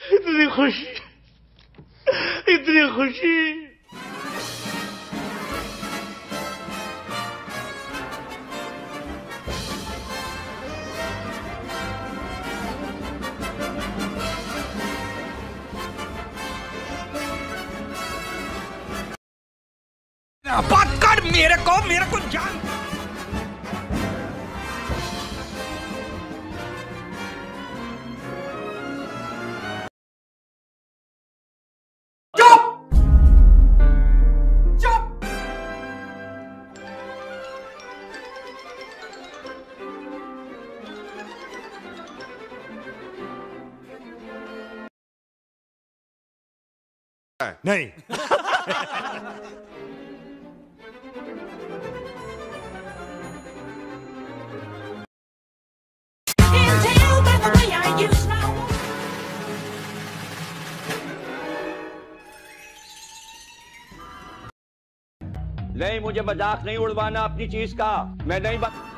इतनी खुशी। इतनी खुशी। बात कर मेरे को मेरे को नहीं। नहीं मुझे मज़ाक नहीं उड़वाना अपनी चीज़ का। मैं नहीं बता